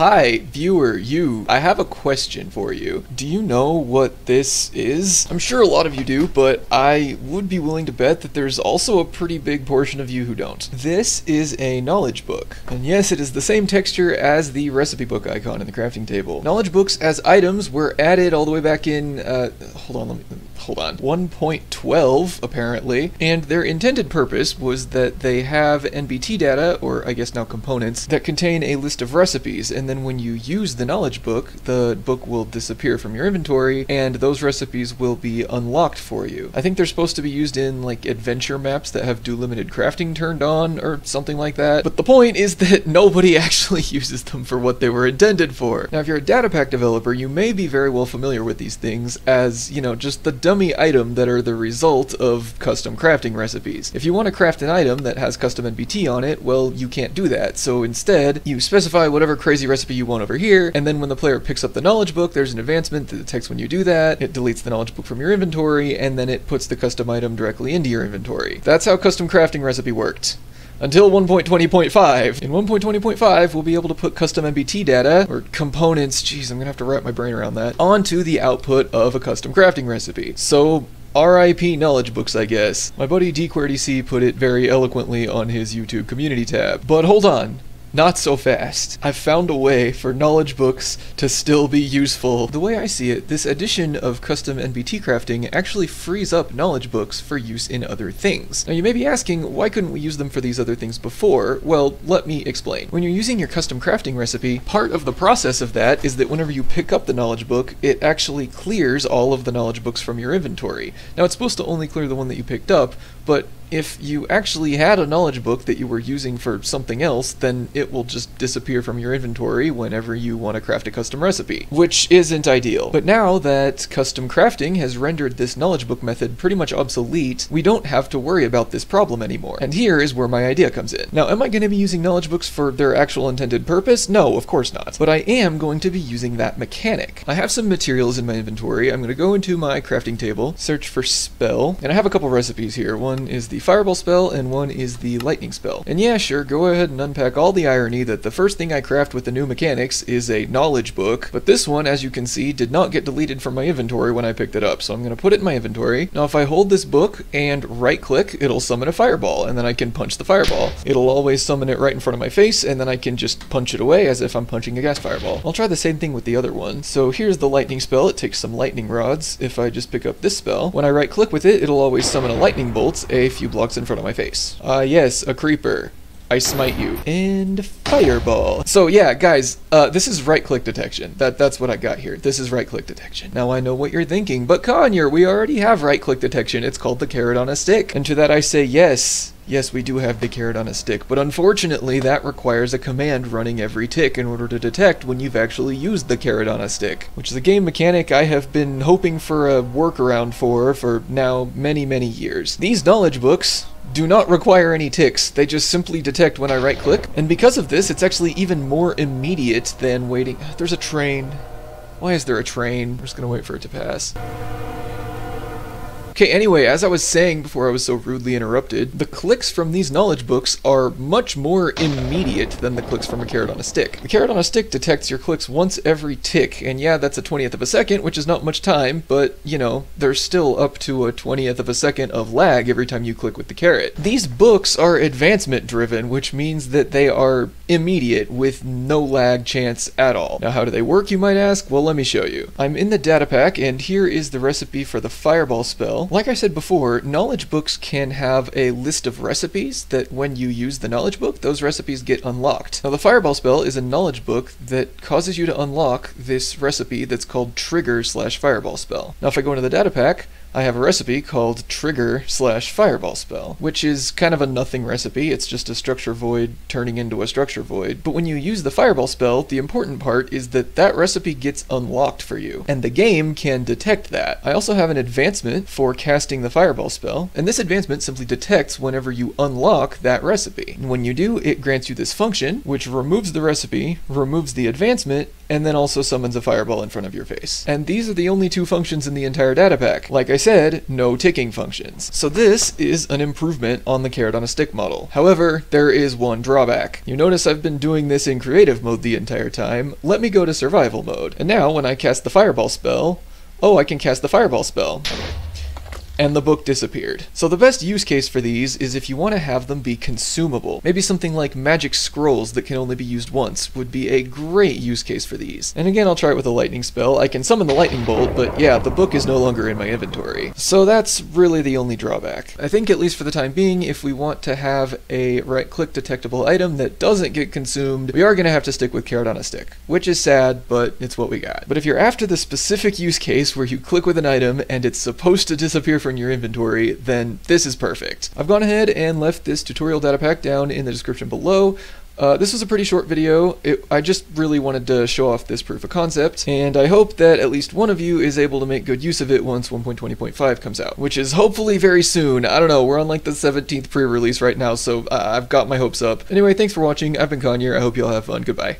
hi, viewer, you. I have a question for you. Do you know what this is? I'm sure a lot of you do, but I would be willing to bet that there's also a pretty big portion of you who don't. This is a knowledge book. And yes, it is the same texture as the recipe book icon in the crafting table. Knowledge books as items were added all the way back in, uh, hold on, let me, hold on, 1.12 apparently, and their intended purpose was that they have NBT data, or I guess now components, that contain a list of recipes, and then when you use the knowledge book, the book will disappear from your inventory, and those recipes will be unlocked for you. I think they're supposed to be used in like adventure maps that have do limited crafting turned on, or something like that, but the point is that nobody actually uses them for what they were intended for. Now if you're a data pack developer, you may be very well familiar with these things as, you know, just the dummy item that are the result of custom crafting recipes. If you want to craft an item that has custom NBT on it, well, you can't do that. So instead, you specify whatever crazy recipe you want over here, and then when the player picks up the knowledge book, there's an advancement that detects when you do that, it deletes the knowledge book from your inventory, and then it puts the custom item directly into your inventory. That's how custom crafting recipe worked until 1.20.5. In 1.20.5, we'll be able to put custom NBT data, or components, geez, I'm gonna have to wrap my brain around that, onto the output of a custom crafting recipe. So, RIP knowledge books, I guess. My buddy DQRDC put it very eloquently on his YouTube community tab. But hold on, not so fast. I've found a way for knowledge books to still be useful. The way I see it, this addition of custom NBT crafting actually frees up knowledge books for use in other things. Now you may be asking, why couldn't we use them for these other things before? Well, let me explain. When you're using your custom crafting recipe, part of the process of that is that whenever you pick up the knowledge book, it actually clears all of the knowledge books from your inventory. Now it's supposed to only clear the one that you picked up, but if you actually had a knowledge book that you were using for something else, then it will just disappear from your inventory whenever you want to craft a custom recipe, which isn't ideal. But now that custom crafting has rendered this knowledge book method pretty much obsolete, we don't have to worry about this problem anymore. And here is where my idea comes in. Now, am I going to be using knowledge books for their actual intended purpose? No, of course not. But I am going to be using that mechanic. I have some materials in my inventory. I'm going to go into my crafting table, search for spell, and I have a couple recipes here. One is the fireball spell and one is the lightning spell. And yeah, sure, go ahead and unpack all the irony that the first thing I craft with the new mechanics is a knowledge book, but this one, as you can see, did not get deleted from my inventory when I picked it up, so I'm going to put it in my inventory. Now if I hold this book and right click, it'll summon a fireball, and then I can punch the fireball. It'll always summon it right in front of my face, and then I can just punch it away as if I'm punching a ghast fireball. I'll try the same thing with the other one. So here's the lightning spell, it takes some lightning rods. If I just pick up this spell, when I right click with it, it'll always summon a lightning bolt a few blocks in front of my face. Uh, yes, a creeper. I smite you. And fireball. So yeah, guys, uh, this is right-click detection. That That's what I got here. This is right-click detection. Now I know what you're thinking, but Conure, we already have right-click detection. It's called the carrot on a stick. And to that I say yes. Yes, we do have the carrot on a stick, but unfortunately that requires a command running every tick in order to detect when you've actually used the carrot on a stick, which is a game mechanic I have been hoping for a workaround for for now many, many years. These knowledge books, do not require any ticks, they just simply detect when I right click, and because of this it's actually even more immediate than waiting. Ah, there's a train. Why is there a train? We're just gonna wait for it to pass. Okay, anyway, as I was saying before I was so rudely interrupted, the clicks from these knowledge books are much more immediate than the clicks from a carrot on a stick. The carrot on a stick detects your clicks once every tick, and yeah, that's a 20th of a second, which is not much time, but, you know, there's still up to a 20th of a second of lag every time you click with the carrot. These books are advancement driven, which means that they are immediate with no lag chance at all. Now, how do they work, you might ask? Well, let me show you. I'm in the data pack, and here is the recipe for the fireball spell. Like I said before, knowledge books can have a list of recipes that when you use the knowledge book, those recipes get unlocked. Now the fireball spell is a knowledge book that causes you to unlock this recipe that's called trigger slash fireball spell. Now if I go into the data pack, I have a recipe called Trigger slash Fireball Spell, which is kind of a nothing recipe. It's just a structure void turning into a structure void. But when you use the Fireball spell, the important part is that that recipe gets unlocked for you, and the game can detect that. I also have an advancement for casting the Fireball spell, and this advancement simply detects whenever you unlock that recipe. And when you do, it grants you this function, which removes the recipe, removes the advancement, and then also summons a fireball in front of your face. And these are the only two functions in the entire data pack. Like I said, no ticking functions. So this is an improvement on the carrot on a stick model. However, there is one drawback. You notice I've been doing this in creative mode the entire time. Let me go to survival mode. And now when I cast the fireball spell, oh, I can cast the fireball spell and the book disappeared. So the best use case for these is if you want to have them be consumable. Maybe something like magic scrolls that can only be used once would be a great use case for these. And again, I'll try it with a lightning spell. I can summon the lightning bolt, but yeah, the book is no longer in my inventory. So that's really the only drawback. I think at least for the time being, if we want to have a right-click detectable item that doesn't get consumed, we are going to have to stick with carrot on a stick, which is sad, but it's what we got. But if you're after the specific use case where you click with an item and it's supposed to disappear from your inventory, then this is perfect. I've gone ahead and left this tutorial data pack down in the description below. Uh, this was a pretty short video. It, I just really wanted to show off this proof of concept, and I hope that at least one of you is able to make good use of it once 1.20.5 comes out, which is hopefully very soon. I don't know, we're on like the 17th pre-release right now, so uh, I've got my hopes up. Anyway, thanks for watching. I've been Conure. I hope you all have fun. Goodbye.